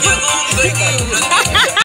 哈哈哈哈。